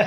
Hey,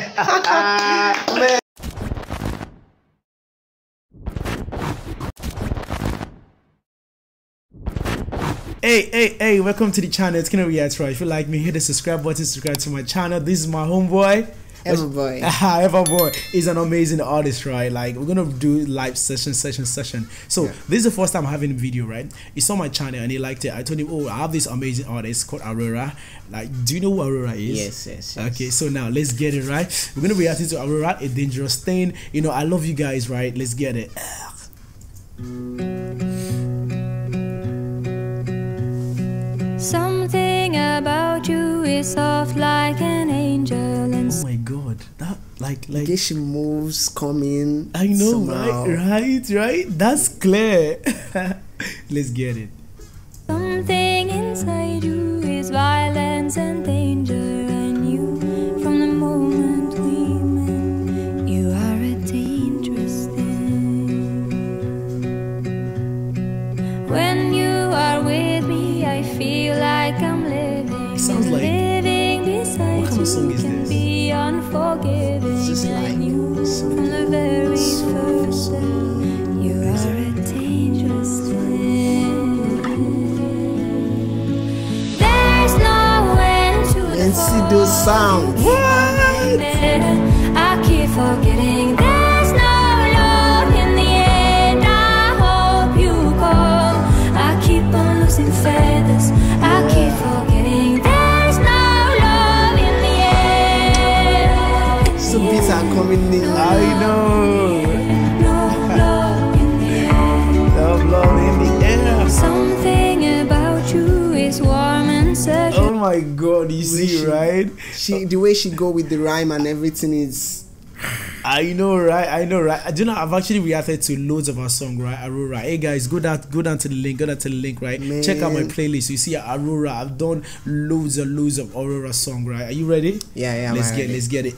hey, hey, welcome to the channel. It's react right. If you like me, hit the subscribe button, subscribe to my channel. This is my homeboy. Everboy. Ah, Everboy is an amazing artist, right? Like we're gonna do live session, session, session. So Yeah. this is the first time having a video, right? He saw my channel and he liked it. I told him, oh, I have this amazing artist called Aurora. Like, do you know who Aurora is? Yes, yes, yes. Okay, so now let's get it right. We're gonna be reacting to Aurora, a dangerous thing. You know, I love you guys, right? Let's get it. Something about you is soft like an like like Guess she moves coming. I know, somehow. right? Right, right. That's clear. let's get it. something inside you is violence and danger. I knew from the moment we met, you are a dangerous thing. When you are with me, I feel like I'm living. sounds like- living beside What kind of song you is can this? Be unforgiving. It's just I like some- from the very some- first day, you are a dangerous thing. There's no end to the And see those sounds. I keep forgetting there's no love coming in. I know. Love the end. Love, love in the air. Something about you is warm and certain. Oh my god, you see, right? She the way she go with the rhyme and everything is I know, right? I know, right? I do know. I've actually reacted to loads of our song, right? Aurora. Hey guys, go down, go down to the link, go down to the link, right? Check out my playlist. You see Aurora. I've done loads and loads of Aurora song, right? Are you ready? Yeah, yeah, Let's I'm get, ready. let's get it.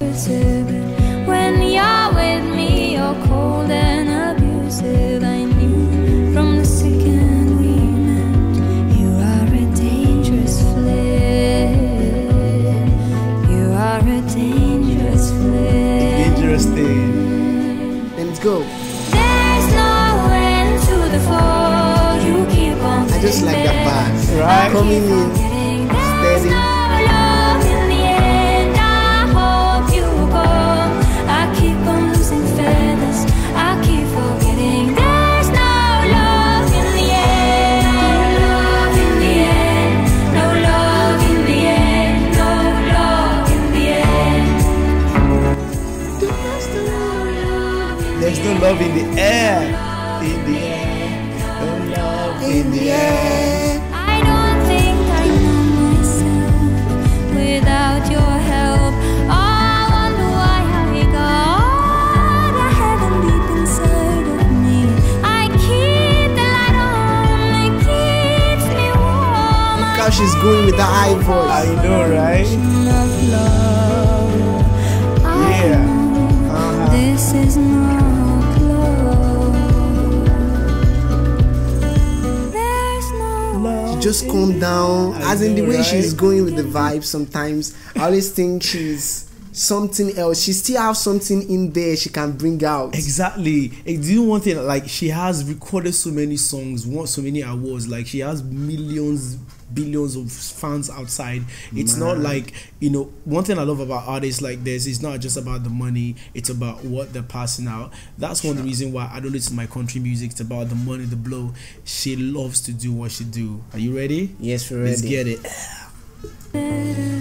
When you're with me, you're cold and abusive. I knew from the second we met, you are a dangerous flame. You are a dangerous flame. Dangerous thing. let's go. There's no end to the fall. You keep on. I just like that bar. Right? Coming in. Steady. Love in the air. In the air. No love in the air. I don't think I know myself without your help. Oh, I wonder why I got a heaven deep inside of me. I keep the light on, it keeps me warm. Look how she's going with the high voice. I know, right? Love. Just calm down. As in the way she's going with the vibe sometimes. I always think she's something else. She still have something in there she can bring out. Exactly. And do you one thing? Like she has recorded so many songs, won so many awards. Like she has millions, billions of fans outside. It's not like you know. One thing I love about artists like this is not just about the money. It's about what they're passing out. That's one of the reason why I don't listen to my country music. It's about the money, the blow. She loves to do what she do. Are you ready? Yes, we're ready. Let's get it.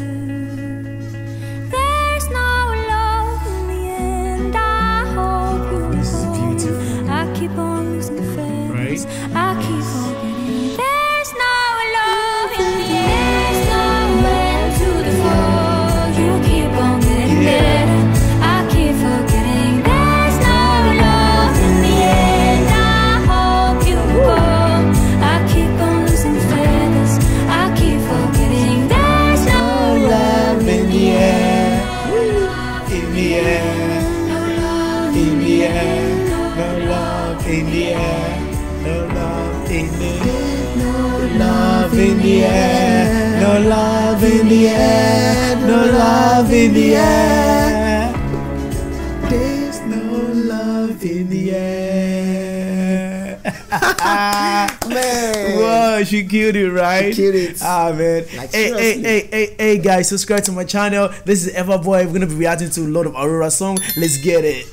air, no love in the air, no love in the air, no love in the air, no love in the air, no love in the air. There's no love in the air. man. Whoa, she killed it, right? She killed it. Ah, man. Like, hey, hey, hey, hey, hey, guys, subscribe to my channel. This is Everboy. We're going to be reacting to a lot of Aurora song. Let's get it.